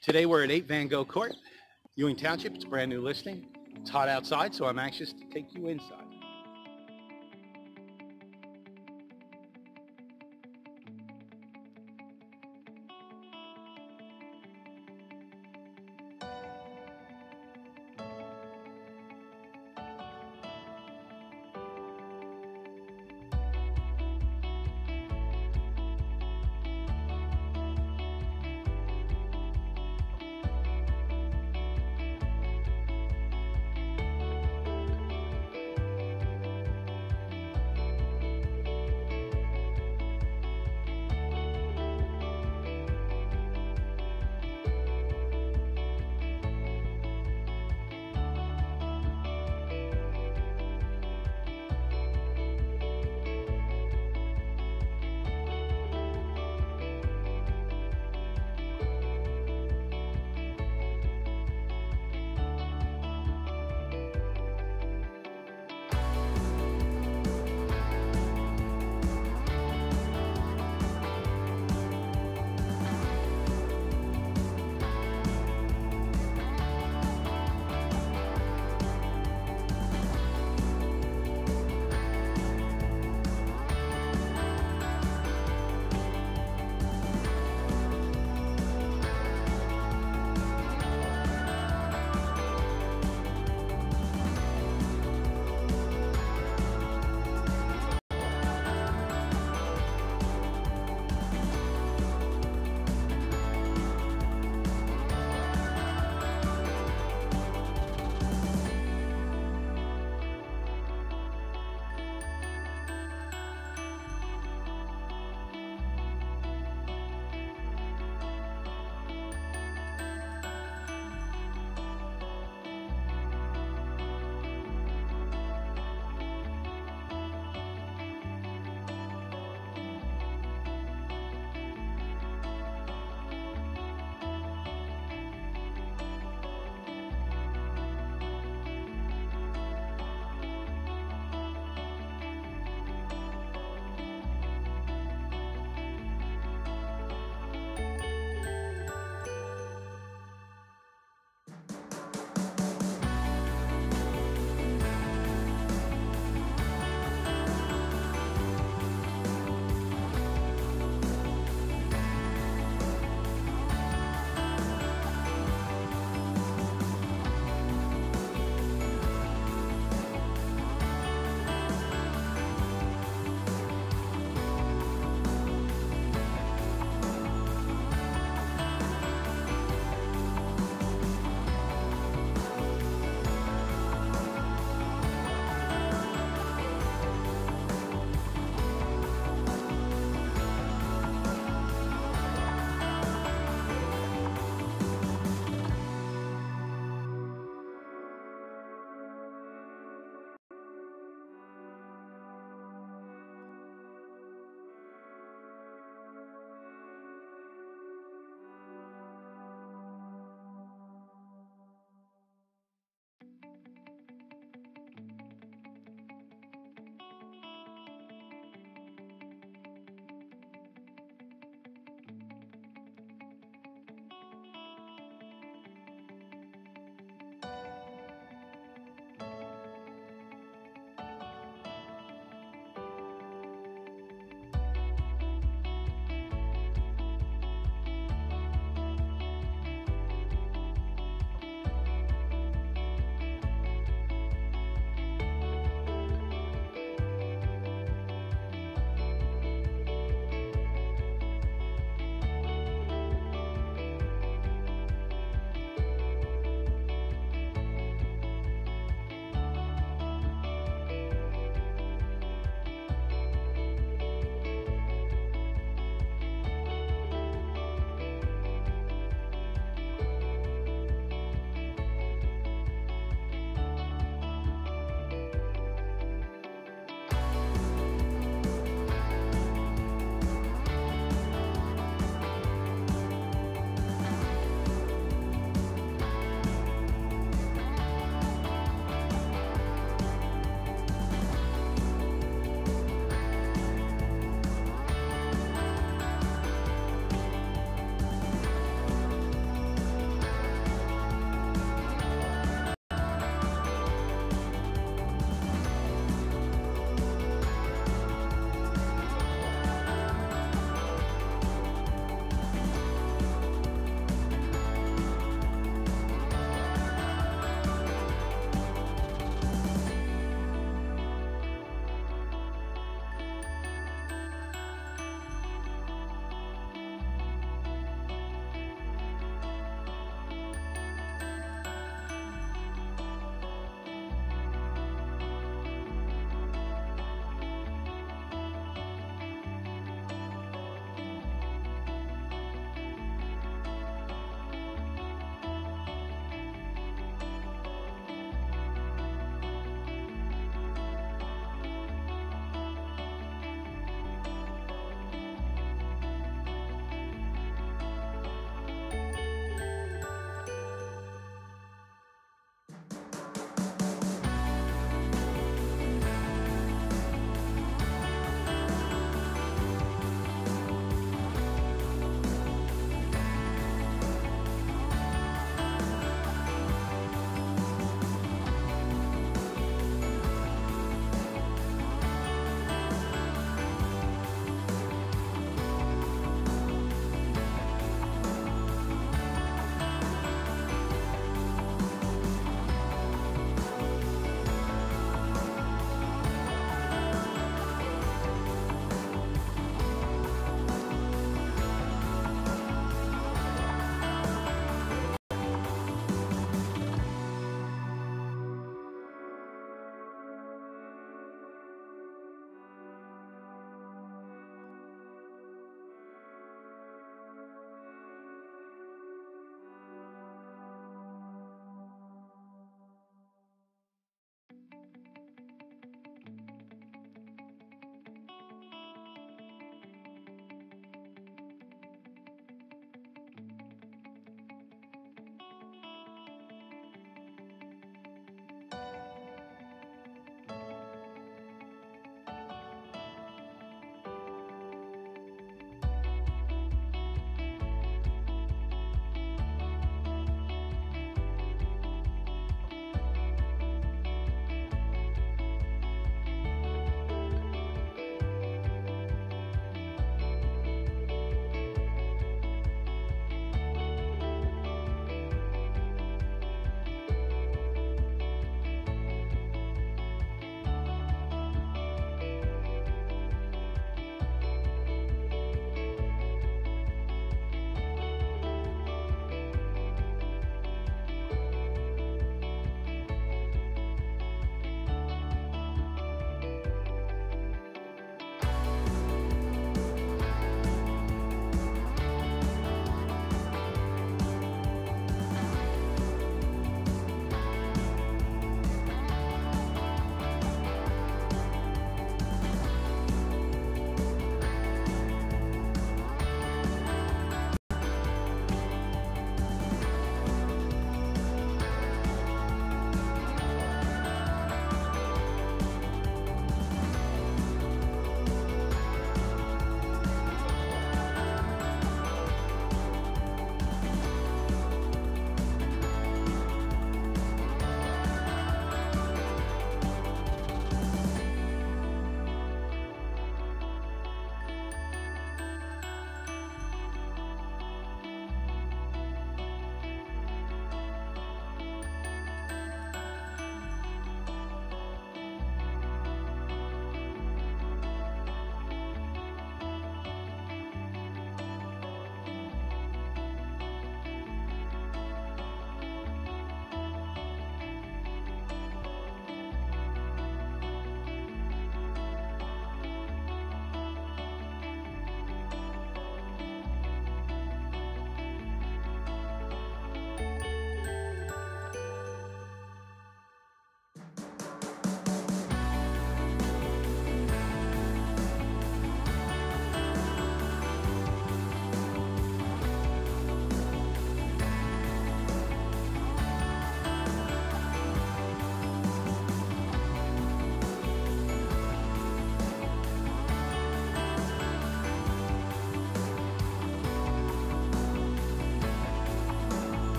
Today we're at 8 Van Gogh Court, Ewing Township. It's a brand new listing. It's hot outside, so I'm anxious to take you inside.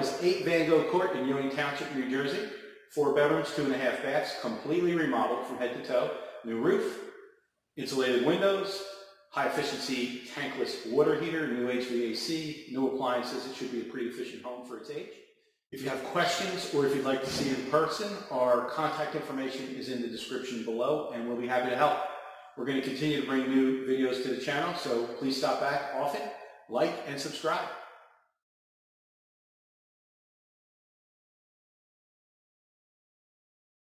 Is 8 Van Gogh Court in Ewing Township, New Jersey. Four bedrooms, two and a half baths, completely remodeled from head to toe. New roof, insulated windows, high efficiency tankless water heater, new HVAC, new appliances. It should be a pretty efficient home for its age. If you have questions or if you'd like to see in person, our contact information is in the description below and we'll be happy to help. We're going to continue to bring new videos to the channel, so please stop back often, like, and subscribe.